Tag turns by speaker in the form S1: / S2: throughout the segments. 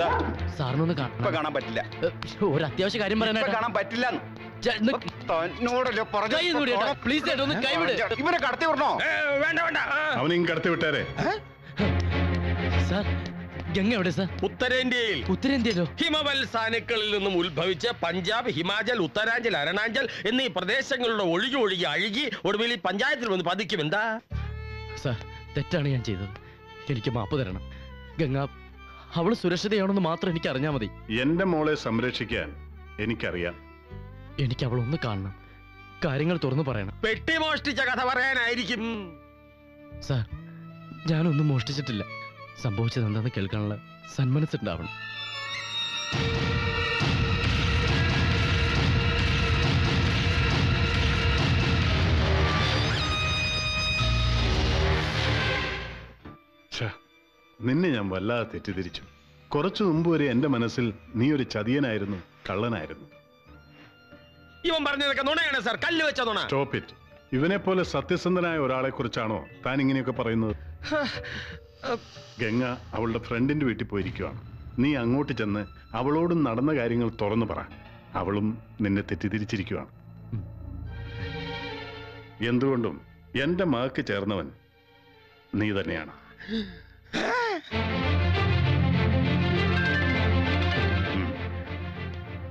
S1: എന്താ?
S2: സാറിനൊന്ന്
S1: ഇപ്പൊ കാണാൻ പറ്റില്ല.
S2: ഒരു അത്യാവശ്യ കാര്യം
S1: ഇപ്പൊ
S2: പറയാനായിട്ട്
S1: കാണാൻ പറ്റില്ല. തന്നോടല്ലേ
S2: പ്ലീസ് ഒന്ന്
S1: കടത്തി വിടണോ?
S3: വേണ്ട വേണ്ട.
S4: അവനെ കടത്തി വിട്ടാരെ.
S2: സാർ ഗംഗ എവിടെ സാർ?
S3: ഉത്തരേന്ത്യയിൽ.
S2: ഉത്തരേന്ത്യയിലോ?
S3: ഹിമവൽ സാനുക്കളിൽ നിന്നും ഉത്ഭവിച്ച് പഞ്ചാബ് ഹിമാചൽ ഉത്തരാഞ്ചൽ അരുണാചൽ എന്നീ പ്രദേശങ്ങളുടെ ഒഴുകി ഒഴുകി അഴുകി ഒടുവിൽ ഈ പഞ്ചായത്തിൽ വന്ന് പതിക്കും. എന്താ?
S2: സാർ തെറ്റാണ് ഞാൻ ചെയ്തത്. എനിക്ക് മാപ്പ് തരണം. ഗംഗ അവൾ സുരക്ഷിതയാണെന്ന് മാത്രം എനിക്ക് അറിഞ്ഞാൽ മതി.
S4: എന്റെ മോളെ സംരക്ഷിക്കാൻ എനിക്കറിയാം.
S2: എനിക്ക് അവളൊന്ന് കാണണം. കാര്യങ്ങൾ തുറന്നു പറയണം.
S3: പെട്ടി മോഷ്ടിച്ച കഥ പറയാനായിരിക്കും.
S2: സാർ ഞാനൊന്നും മോഷ്ടിച്ചിട്ടില്ല. സംഭവിച്ചത് എന്താണെന്ന് കേൾക്കാനുള്ള സന്മനസ്സുണ്ടാവണം.
S4: നിന്നെ ഞാൻ വല്ലാതെ തെറ്റിദ്ധരിച്ചു. കുറച്ചു മുമ്പ് വരെ എന്റെ മനസ്സിൽ നീ ഒരു ചതിയനായിരുന്നു കള്ളനായിരുന്നു.
S3: ഇവൻ പറഞ്ഞതൊക്കെ നുണയാണ് സാർ കല്ല് വെച്ച നുണ.
S4: സ്റ്റോപ്പ് ഇറ്റ് ഇവനെ പോലെ സത്യസന്ധനായ ഒരാളെ കുറിച്ചാണോ താൻ ഇങ്ങനെയൊക്കെ പറയുന്നത്? ഗംഗ അവളുടെ ഫ്രണ്ടിന്റെ വീട്ടിൽ പോയിരിക്കുവാണ്. നീ അങ്ങോട്ട് ചെന്ന് അവളോടും നടന്ന കാര്യങ്ങൾ തുറന്നു പറ. അവളും നിന്നെ തെറ്റിദ്ധരിച്ചിരിക്കുവാണ്. എന്തുകൊണ്ടും എന്റെ മകക്ക് ചേർന്നവൻ നീ തന്നെയാണ്.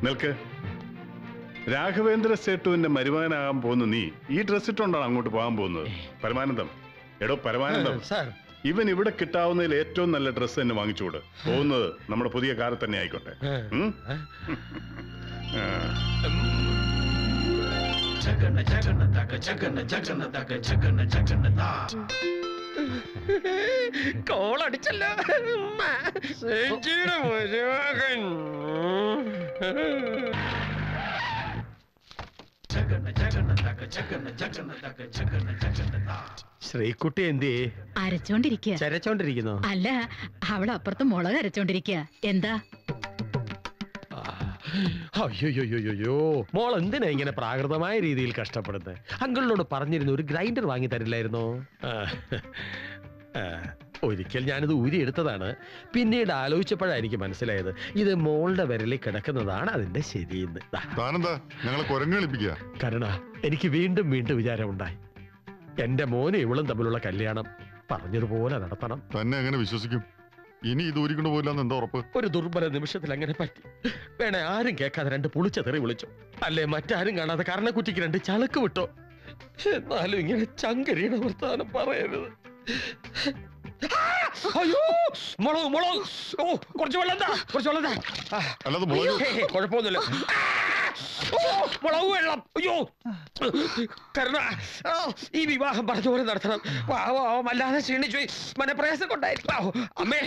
S4: നിൽക്ക്. രാഘവേന്ദ്ര സേട്ടുവിന്റെ മരുമകനാകാൻ പോകുന്ന നീ ഈ ഡ്രസ് ഇട്ടുകൊണ്ടാണ് അങ്ങോട്ട് പോകാൻ പോകുന്നത്. പരമാനന്ദം. എടോ പരമാനന്ദം.
S3: സാർ.
S4: ഇവൻ ഇവിടെ കിട്ടാവുന്നതിൽ ഏറ്റവും നല്ല ഡ്രസ്സ് തന്നെ വാങ്ങിച്ചുകൂട്. പോകുന്നത് നമ്മുടെ പുതിയ കാറിൽ തന്നെ ആയിക്കോട്ടെ. ഉം? ആ.
S3: കോളടിച്ചല്ലോ ഉമ്മ. അടിച്ചല്ലോ മരുമകൻ. ശ്രീകുട്ടി എന്തി
S5: അരച്ചോണ്ടിരിക്കുക
S3: ചരച്ചോണ്ടിരിക്കുന്നു?
S5: അല്ല അവൾ അപ്പുറത്ത് മുളക് അരച്ചോണ്ടിരിക്കുക എന്താ?
S3: അയ്യോയ്യോയ്യോ മോൾ എന്തിനാ ഇങ്ങനെ പ്രാകൃതമായ രീതിയിൽ കഷ്ടപ്പെടുന്നത് അങ്കിളിനോട് പറഞ്ഞിരുന്നു ഒരു ഗ്രൈൻഡർ വാങ്ങി തരില്ലായിരുന്നോ? ഒരിക്കൽ ഞാനിത് ഊരിയെടുത്തതാണ്. പിന്നീട് ആലോചിച്ചപ്പോഴാണ് എനിക്ക് മനസ്സിലായത്. ഇത് മോളുടെ വിരലിൽ കിടക്കുന്നതാണ് അതിന്റെ ശരിയെന്ന്. കരുണ എനിക്ക് വീണ്ടും വീണ്ടും വിചാരമുണ്ടായി. എന്റെ മോനും ഇവളും തമ്മിലുള്ള കല്യാണം പറഞ്ഞതുപോലെ നടത്തണം.
S6: തന്നെ അങ്ങനെ വിശ്വസിക്കും. ഇനി ഇത് ഊരിക്കൊണ്ട് പോയില്ലെന്ന് എന്താ ഉറപ്പ്?
S3: ഒരു ദുർബല നിമിഷത്തിൽ അങ്ങനെ പറ്റി. വേണേ ആരും കേൾക്കാതെ രണ്ട് പുളിച്ച തെറി വിളിച്ചു. അല്ലേ മറ്റാരും കാണാതെ കരണക്കുറ്റിക്ക് രണ്ട് ചളക്ക് വിട്ടോ. എന്നാലും ഇങ്ങനെ ചങ്കരിയുടെ വർത്താനം പറയരുത്. അയ്യോ മുളക് മുളക് ഓ കുറച്ച് വെള്ളം കുറച്ച് വെള്ളം കുഴപ്പമൊന്നുമില്ല. മുളക് വെള്ളം. അയ്യോ. കരുണ ഈ വിവാഹം പറഞ്ഞ പോലെ നടത്തണം. വല്ലാതെ ക്ഷീണിച്ചു. മനപ്രയാസം കൊണ്ടായിരിക്കും. പാവം. അമ്മേ.